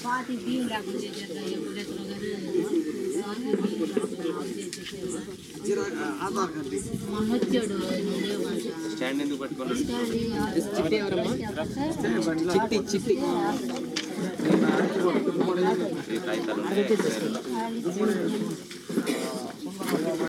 స్వాతి బియ్యం లేకుండా చేసేద్దాం ఎప్పుడు ఎక్కడ కానీ స్వాతి బియ్యం లేకుండా చేసేద్దాం. మొన్న వచ్చాడు లేవంట స్టాండ్ ఎందుకు పట్టుకోండి చిట్టి ఎవరమ్మా చిట్టి చిట్టి కాగితాలు ఉన్నాయి